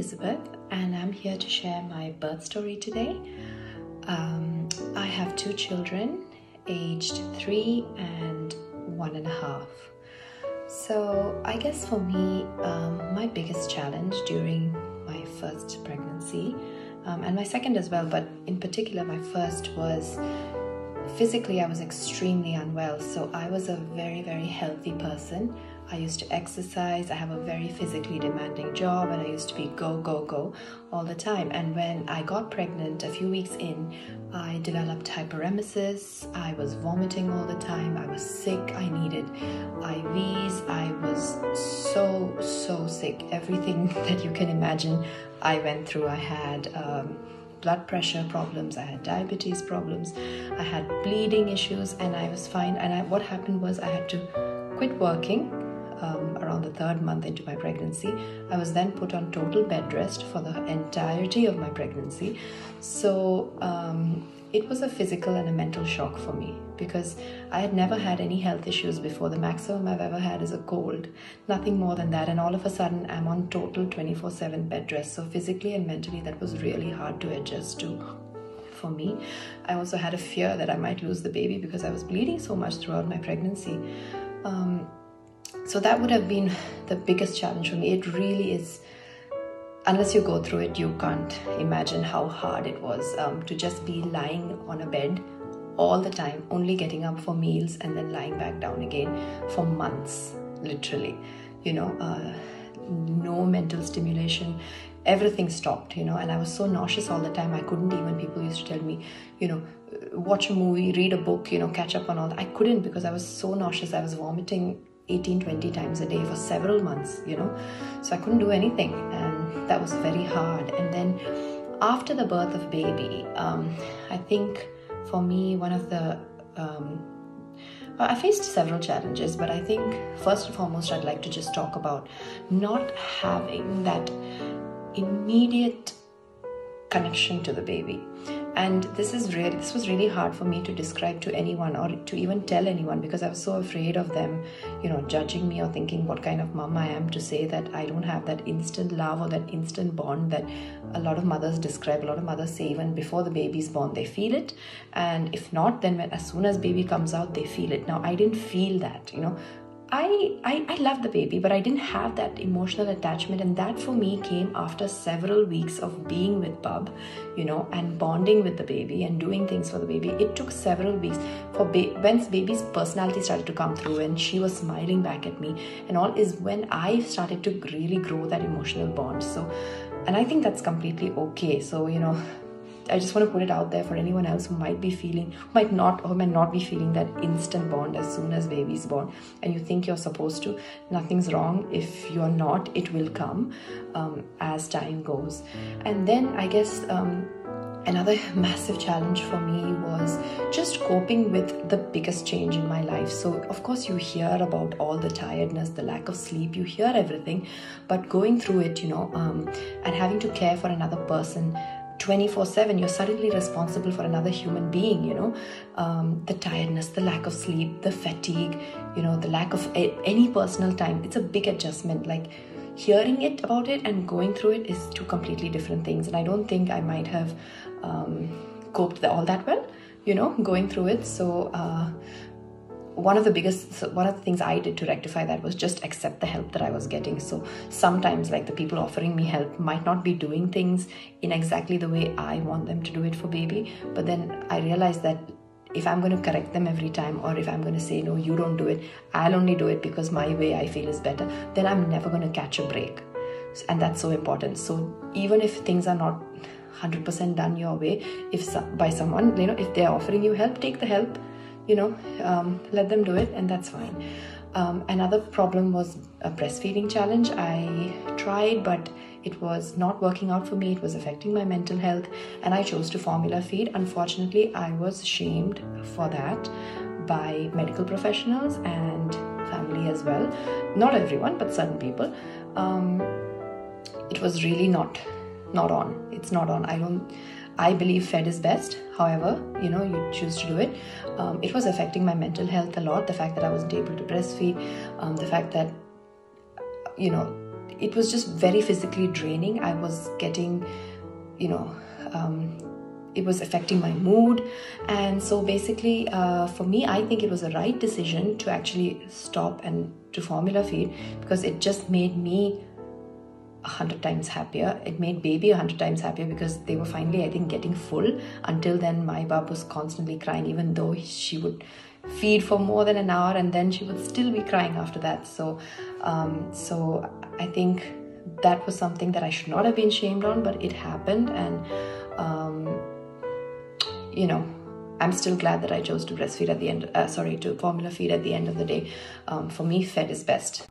Elizabeth, and I'm here to share my birth story today. Um, I have two children, aged three and one and a half. So, I guess for me, um, my biggest challenge during my first pregnancy, um, and my second as well, but in particular, my first was physically, I was extremely unwell. So, I was a very, very healthy person. I used to exercise. I have a very physically demanding job, and I used to be go, go, go all the time. And when I got pregnant, a few weeks in, I developed hyperemesis. I was vomiting all the time. I was sick. I needed IVs. I was so, so sick. Everything that you can imagine, I went through. I had. Um, blood pressure problems i had diabetes problems i had bleeding issues and i was fine and I, what happened was i had to quit working um, around the third month into my pregnancy. I was then put on total bed rest for the entirety of my pregnancy. So um, it was a physical and a mental shock for me because I had never had any health issues before. The maximum I've ever had is a cold, nothing more than that. And all of a sudden, I'm on total 24 7 bed rest. So physically and mentally, that was really hard to adjust to for me. I also had a fear that I might lose the baby because I was bleeding so much throughout my pregnancy. Um, so that would have been the biggest challenge for me. It really is, unless you go through it, you can't imagine how hard it was um, to just be lying on a bed all the time, only getting up for meals and then lying back down again for months, literally. You know, uh, no mental stimulation everything stopped you know and i was so nauseous all the time i couldn't even people used to tell me you know watch a movie read a book you know catch up on all that i couldn't because i was so nauseous i was vomiting 18 20 times a day for several months you know. So i couldn't do anything and that was very hard. And then after the birth of baby um, i think for me one of the um, I faced several challenges, but I think first and foremost, I'd like to just talk about not having that immediate connection to the baby and this is really this was really hard for me to describe to anyone or to even tell anyone because i was so afraid of them you know judging me or thinking what kind of mom i am to say that i don't have that instant love or that instant bond that a lot of mothers describe a lot of mothers say even before the baby's born they feel it. And if not then when, as soon as baby comes out they feel it. Now i didn't feel that you know I, I I loved the baby, but I didn't have that emotional attachment, and that for me came after several weeks of being with Bub, you know, and bonding with the baby and doing things for the baby. It took several weeks for ba- when baby's personality started to come through, and she was smiling back at me, and all is when I started to really grow that emotional bond. So, and I think that's completely okay. So you know, I just want to put it out there for anyone else who might be feeling, might not, or might not be feeling that instant bond as soon as baby's born, and you think you're supposed to. Nothing's wrong. If you're not, it will come um, as time goes. And then I guess. Um, Another massive challenge for me was just coping with the biggest change in my life. So, of course, you hear about all the tiredness, the lack of sleep, you hear everything, but going through it, you know, um, and having to care for another person 24 7 you're suddenly responsible for another human being you know? Um, the tiredness the lack of sleep the fatigue you know the lack of a- any personal time. It's a big adjustment. Like hearing it about it and going through it is two completely different things and i don't think i might have um, coped all that well you know going through it. So uh, one of the biggest one of the things i did to rectify that was just accept the help that i was getting. So sometimes like the people offering me help might not be doing things in exactly the way i want them to do it for baby but then i realized that if i'm going to correct them every time or if i'm going to say no you don't do it i'll only do it because my way i feel is better then i'm never going to catch a break. And that's so important. So even if things are not 100% done your way if by someone you know if they're offering you help take the help you know, um, let them do it, and that's fine. Um, another problem was a breastfeeding challenge. I tried, but it was not working out for me. It was affecting my mental health, and I chose to formula feed. Unfortunately, I was shamed for that by medical professionals and family as well. Not everyone, but certain people. Um, it was really not not on. It's not on. I don't. I believe fed is best. However, you know, you choose to do it. Um, it was affecting my mental health a lot. The fact that I wasn't able to breastfeed, um, the fact that, you know, it was just very physically draining. I was getting, you know, um, it was affecting my mood. And so basically, uh, for me, I think it was a right decision to actually stop and to formula feed because it just made me a hundred times happier. It made baby a hundred times happier because they were finally, I think, getting full. Until then, my bub was constantly crying, even though she would feed for more than an hour, and then she would still be crying after that. So, um, so I think that was something that I should not have been shamed on, but it happened, and um, you know. I'm still glad that I chose to breastfeed at the end, uh, sorry, to formula feed at the end of the day. Um, for me, fed is best.